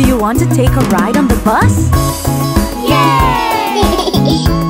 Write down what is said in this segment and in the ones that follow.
Do you want to take a ride on the bus? The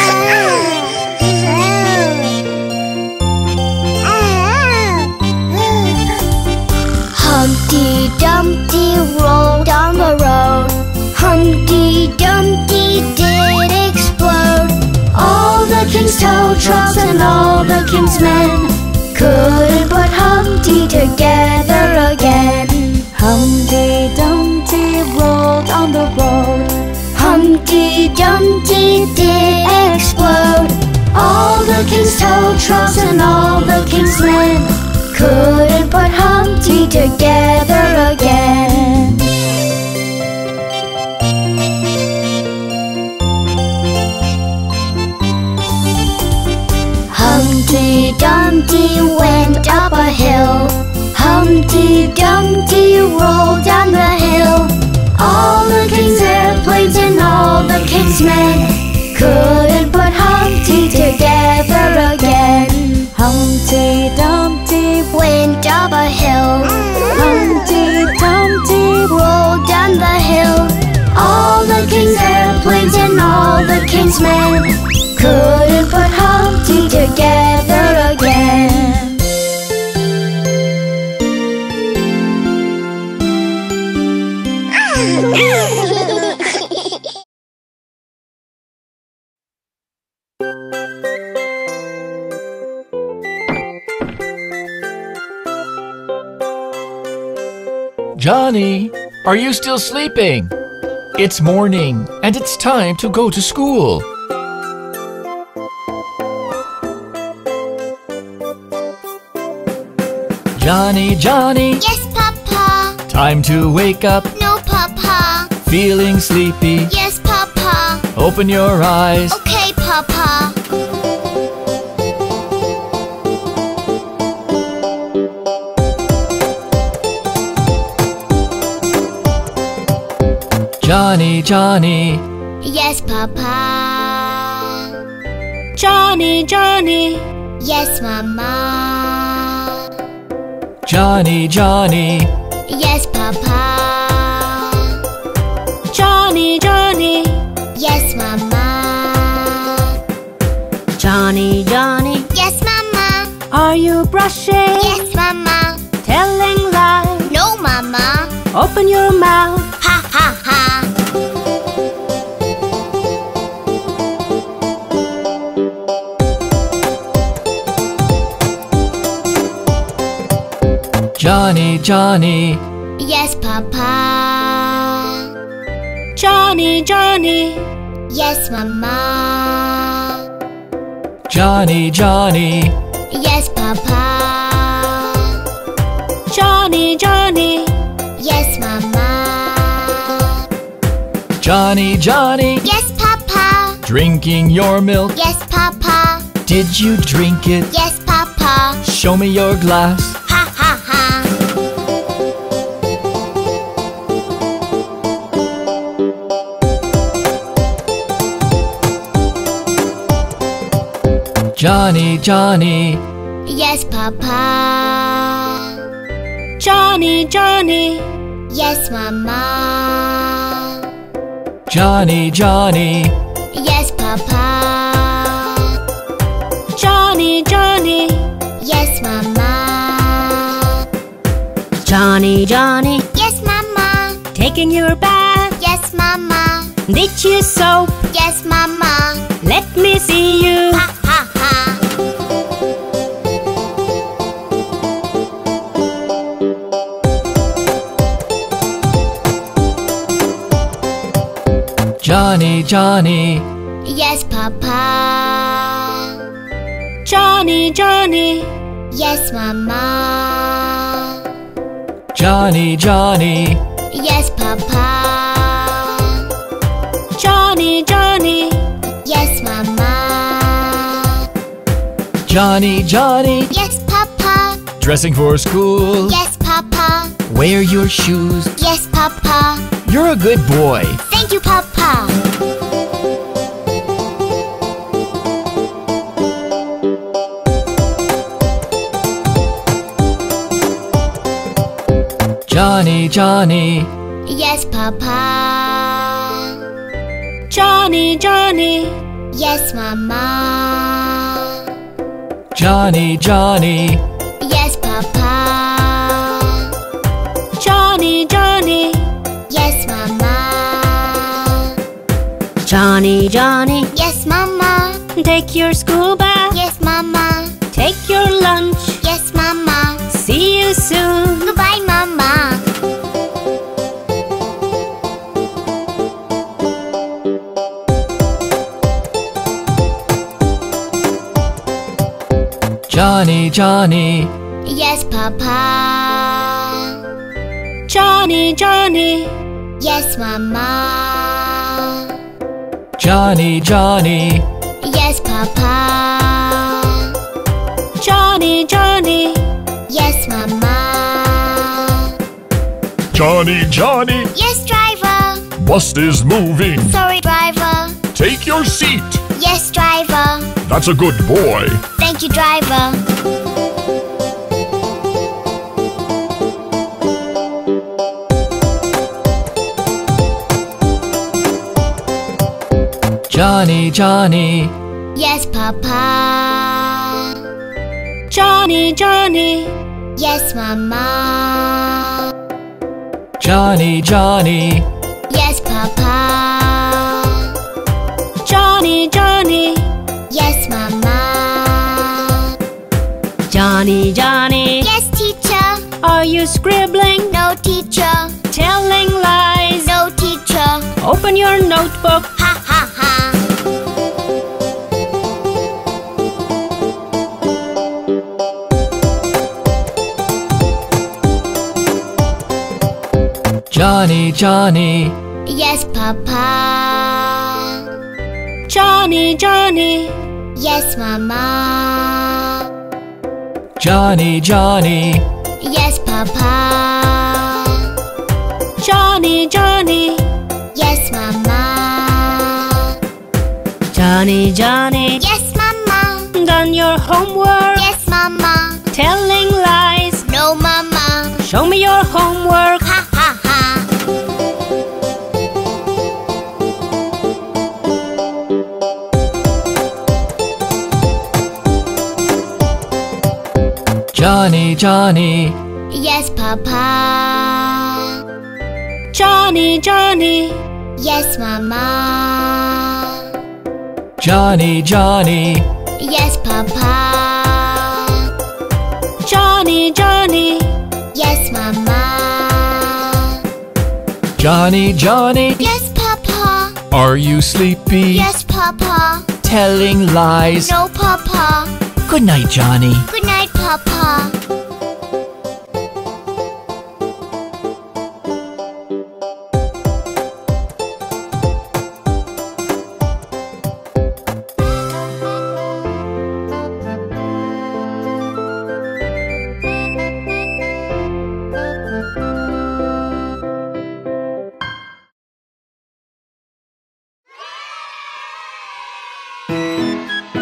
King's tow trucks and all the king's men couldn't put Humpty together again. Humpty Dumpty rolled on the road. Humpty Dumpty did explode. All the king's tow trucks and all the king's men couldn't put Humpty together again. Dumpty went up a hill. Humpty Dumpty rolled down the hill. All the king's airplanes and all the king's men couldn't put Humpty together again. Humpty Dumpty Went up a hill. Humpty Dumpty rolled down the hill. All the king's airplanes and all the king's men couldn't are you still sleeping? It's morning and it's time to go to school. Johnny, Johnny, Yes, Papa. time to wake up. No, Papa. Feeling sleepy? Yes, Papa. Open your eyes. Okay, Johnny, Johnny, Yes, Papa. Johnny, Johnny, Yes, Mama. Johnny, Johnny, Yes, Papa. Johnny, Johnny, Yes, Mama. Johnny, Johnny, Yes, Mama. are you brushing? Yes, Mama. Telling lies. No, Mama. Open your mouth. Ha ha ha. Johnny, Johnny, Yes, Papa. Johnny, Johnny, Yes, Mama. Johnny, Johnny, Yes, Papa. Johnny, Johnny, Yes, Mama. Johnny, Johnny, Yes, Papa. drinking your milk. Yes, Papa. Did you drink it? Yes, Papa. Show me your glass. Johnny, Johnny, Yes, Papa. Johnny, Johnny, Yes, Mama. Johnny, Johnny, Yes, Papa. Johnny, Johnny, Yes, Mama. Johnny, Johnny, Yes, Mama. taking your bath. Yes, Mama. Did you soap? Yes, Mama. Let me see you. Ha Johnny, Johnny, Yes, Papa. Johnny, Johnny, Yes, Mama. Johnny, Johnny, Yes, Papa. Johnny, Johnny, Yes, Mama. Johnny, Johnny, Yes, Papa. dressing for school. Yes, Papa. Wear your shoes. Yes, Papa. You're a good boy. Thank you, Papa. Johnny, Johnny, Yes, Papa. Johnny, Johnny, Yes, Mama. Johnny, Johnny, Johnny, Johnny, Yes, Mama. take your school bag. Yes, Mama. Take your lunch. Yes, Mama. See you soon. Goodbye, Mama. Johnny, Johnny, Yes, Papa. Johnny, Johnny, Yes, Mama. Johnny, Johnny, Yes, Papa. Johnny, Johnny, Yes, Mama. Johnny, Johnny, Yes, driver. bus is moving. Sorry, driver. Take your seat. Yes, driver. That's a good boy. Thank you, driver. Johnny, Johnny, Yes, Papa. Johnny, Johnny, Yes, Mama. Johnny, Johnny, Yes, Papa. Johnny, Johnny, Yes, Mama. Johnny, Johnny, Yes, teacher. are you scribbling? No, teacher. Telling lies? No, teacher. Open your notebook. Johnny, Johnny, Yes, Papa. Johnny, Johnny, Yes, Mama. Johnny, Johnny, Yes, Papa. Johnny, Johnny, Yes, Mama. Johnny, Johnny, Yes, Mama. done your homework? Yes, Mama. Telling lies? No, Mama. Show me your homework. Johnny, Johnny, Yes, Papa. Johnny, Johnny. Yes, Mama. Johnny, Johnny, Yes, Papa. Johnny, Johnny. Yes, Mama. Johnny, Johnny. Yes, Papa. Are you sleepy? Yes, Papa. Telling lies. No, Papa. Good night, Johnny. Good night, Papa.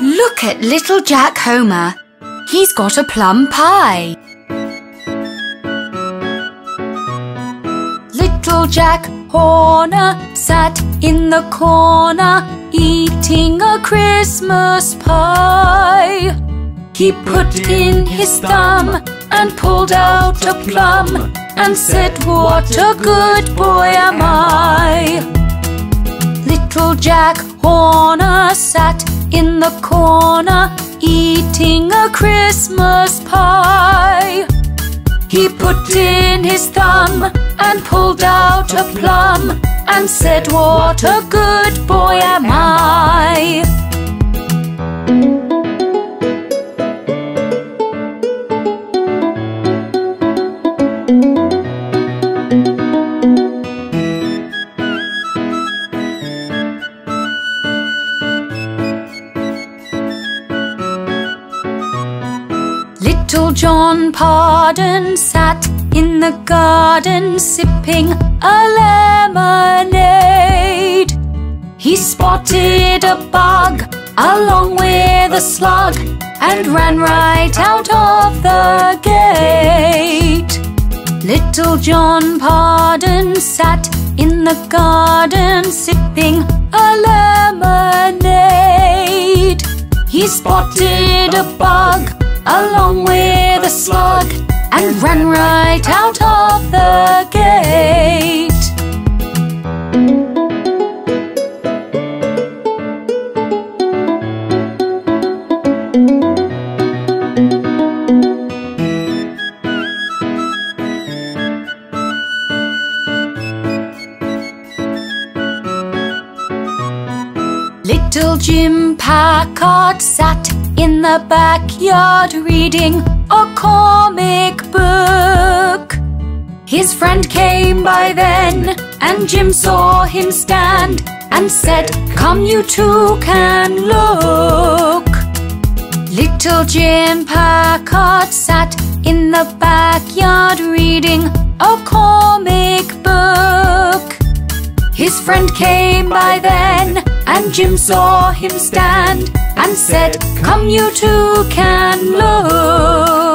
Look at little Jack Horner. He's got a plum pie. Little Jack Horner sat in the corner eating a Christmas pie. He put in his thumb and pulled out a plum and said, What a good boy am I. Little Jack Horner sat in the corner eating a Christmas pie. He put in his thumb and pulled out a plum and said, What a good boy am I. John Pardon sat in the garden sipping a lemonade. He spotted a bug along with a slug and ran right out of the gate. Little John Pardon sat in the garden sipping a lemonade. He spotted a bug along with a slug and ran right out of the gate. Little Jim Packard sat in the backyard reading a comic book. His friend came by then, and Jim saw him stand and said, Come, you two can look. Little Jim Packard sat in the backyard reading a comic book. His friend came by then, and Jim saw him stand and said, Come, you two can look.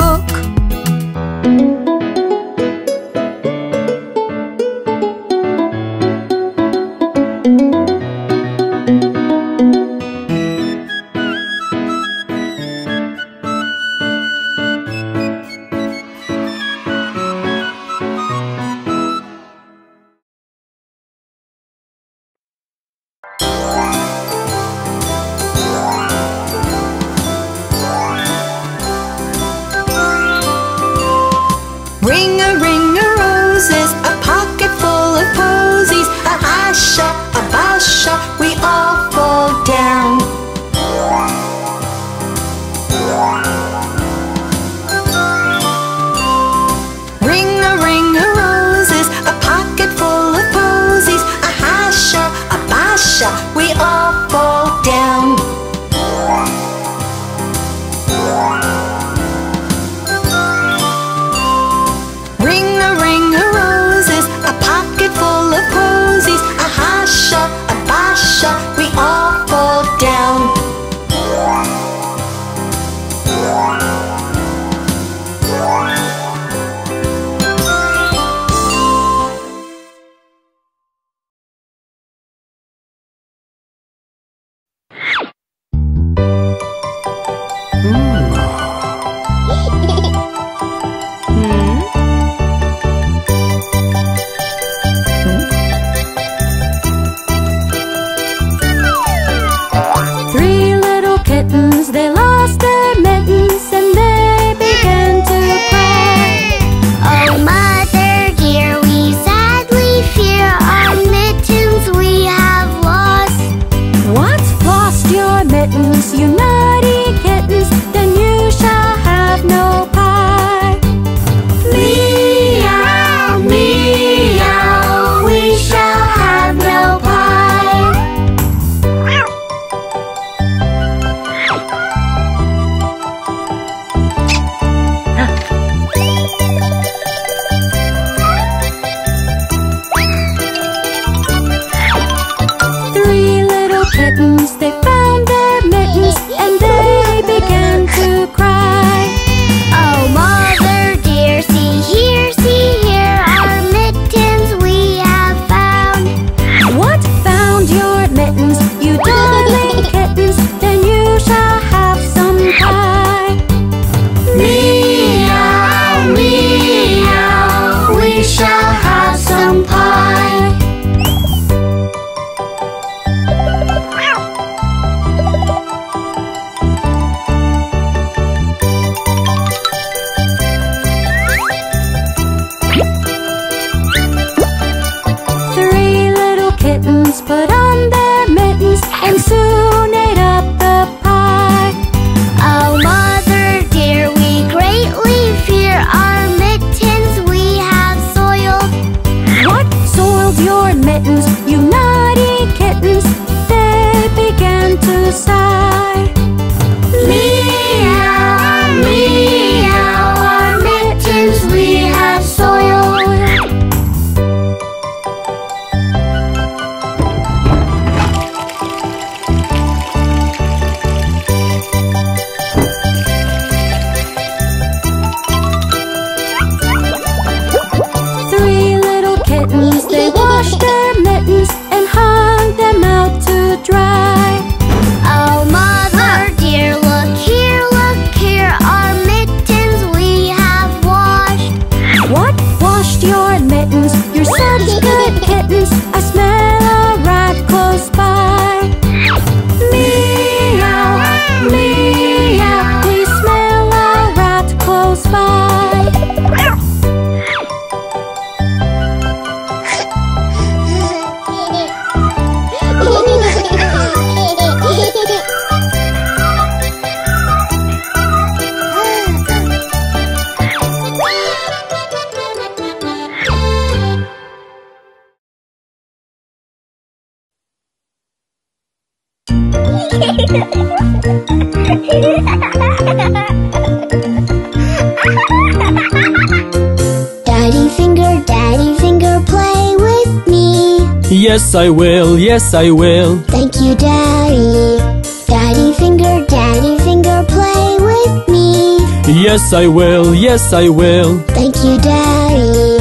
daddy finger, daddy finger, play with me. Yes, I will, yes, I will. Thank you, daddy. Daddy finger, daddy finger, play with me. Yes, I will, yes, I will. Thank you, daddy.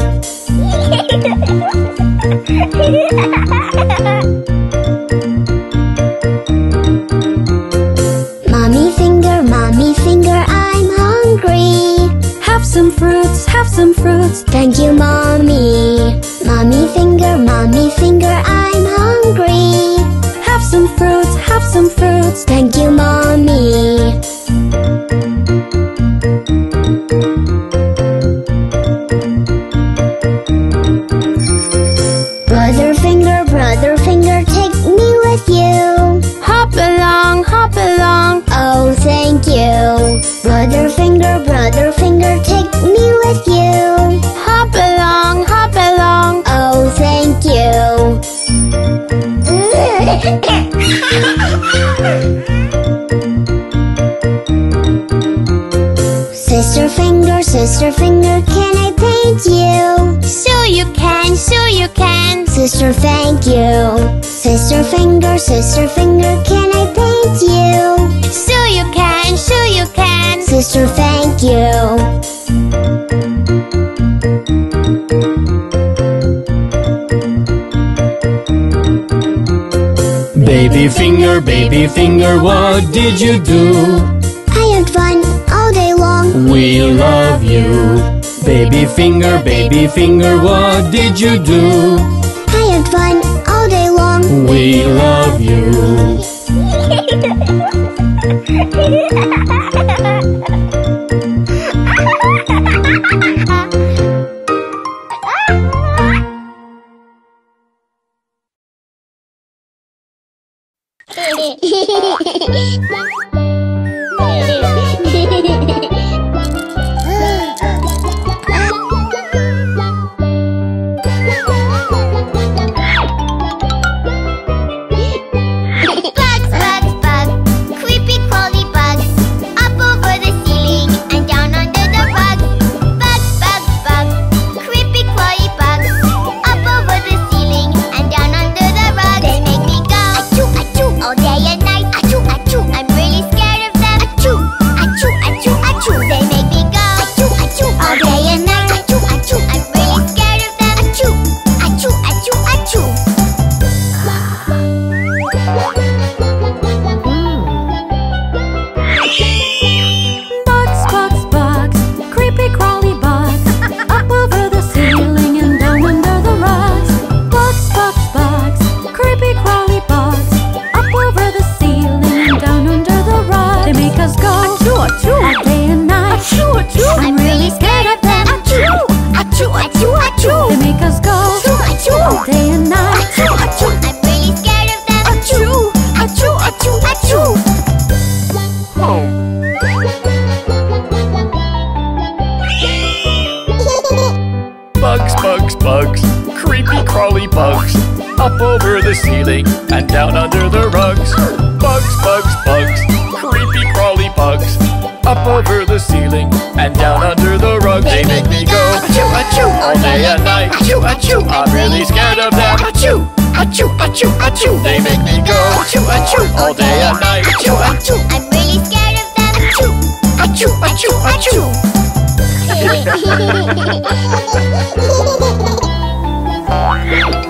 some fruits, have some fruits. Thank you, Mom. sister finger, sister finger, can I paint you? So you can, so you can. Sister, thank you. Sister finger, sister finger, can I paint you? Baby finger, baby finger, what did you do? I had fun all day long. We love you. Baby finger, baby finger, what did you do? I had fun all day long. We love you. achoo. I'm really scared of them, achoo. Achoo, achoo, achoo. They make me go achoo, achoo all day and night. Achoo, achoo. I'm really scared of them, achoo. Achoo, achoo, achoo. achoo.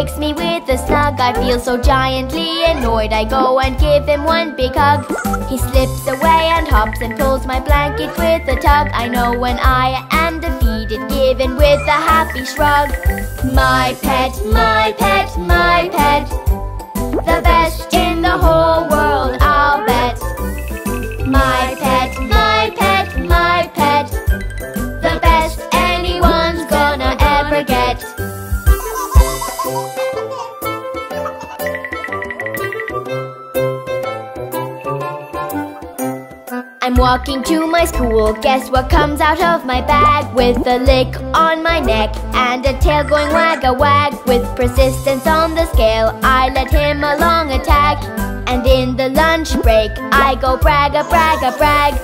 wakes me with a snug. I feel so giantly annoyed. I go and give him one big hug. He slips away and hops and pulls my blanket with a tug. I know when I am defeated, given with a happy shrug. My pet, my pet, my pet. The best in the whole world, I'll bet. My pet, walking to my school. Guess what comes out of my bag? With a lick on my neck and a tail going wag a wag. With persistence on the scale, I let him along a tag. And in the lunch break, I go brag a brag a brag.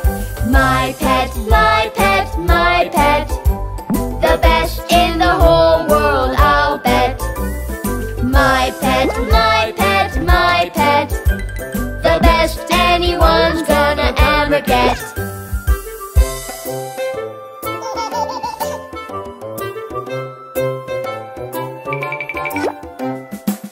My pet, my pet, my pet. The best in the whole world, I'll bet. My pet, my pet, my pet. The best anyone's gonna ever get.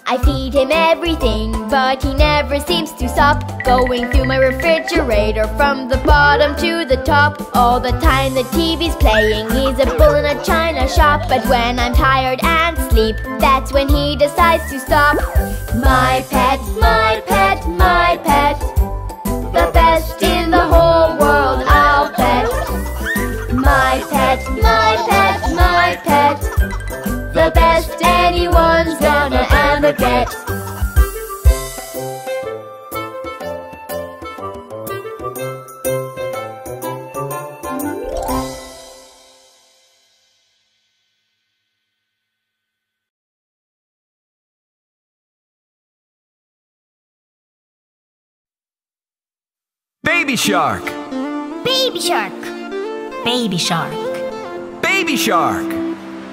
I feed him everything, but he never seems to stop Going through my refrigerator from the bottom to the top. All the time the TV's playing, he's a bull in a china shop. But when I'm tired and sleep, that's when he decides to stop. My pet, my pet, my pet the whole world, I'll bet My pet, my pet, my pet the best anyone's gonna ever get. Baby shark, Baby shark, Baby shark. baby shark.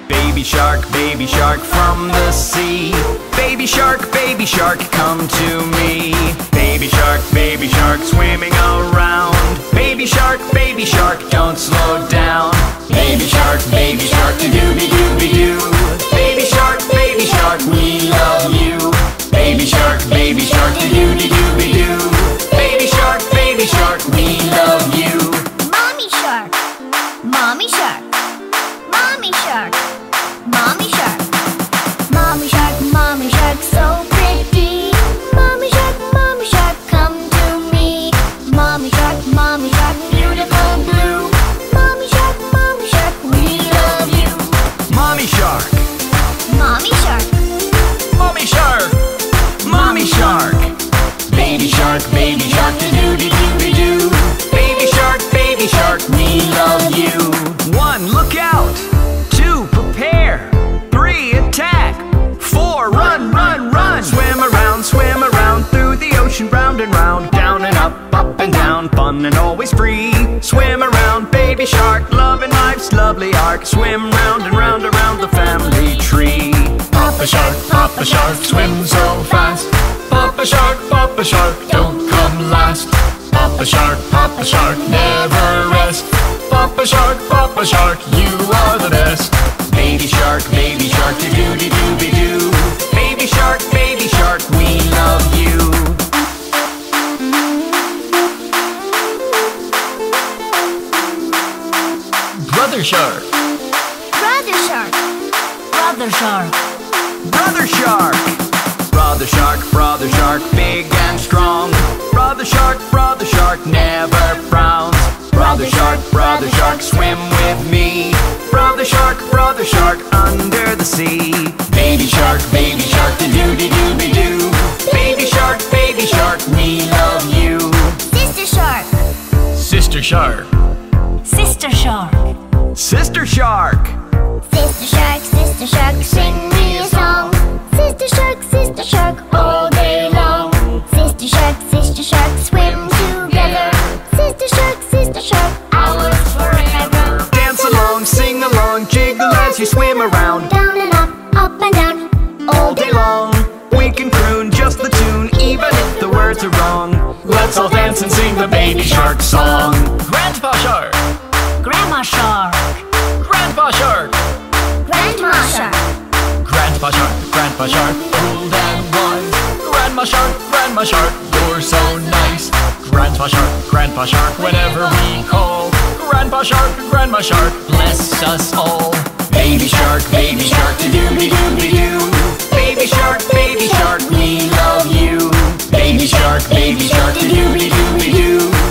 Baby shark, baby shark from the sea. Baby shark, baby shark, come to me. Baby shark, baby shark, swimming around. Baby shark, baby shark, don't slow down. Baby shark, baby shark, do dooby dooby doo. Baby shark, baby shark, we love you. Baby shark, baby shark, do dooby dooby doo. Baby shark, we love you. And always free. Swim around, baby shark, loving life's lovely arc. Swim round and round around the family tree. Papa shark, Papa shark, swim so fast. Papa shark, Papa shark, don't come last. Papa shark, Papa shark, never rest. Papa shark, Papa shark, you are the best. Baby shark, baby shark, do do do do do. Baby shark, baby shark, Brother shark, Brother shark. Brother shark. Brother shark, brother shark, brother shark, big and strong. Brother shark, brother shark, never frowns. Brother shark, brother shark, swim with me. Brother shark, brother shark, under the sea. Baby shark, baby shark, do do do do do. Baby shark, baby shark, we love you. Sister shark. sister shark, Sister shark. Sister shark, Sister shark, sister shark, sing me a song. Sister shark, sister shark, all day long. Sister shark, sister shark, swim together. Sister shark, sister shark, ours forever. dance along, sing along, jiggle as you swim around. Down and up, up and down, all day long. We can croon just the tune, even if the words are wrong. let's all dance and sing the baby shark song. Grandpa shark, Grandma shark, Grandpa shark, old and wise. Grandma shark, Grandma shark, you're so nice. Grandpa shark, Grandpa shark, whenever we call. Grandpa shark, Grandma shark, bless us all. Baby shark, baby shark, do dooby dooby doo. Baby shark, baby shark, we love you. Baby shark, baby shark, do dooby dooby doo.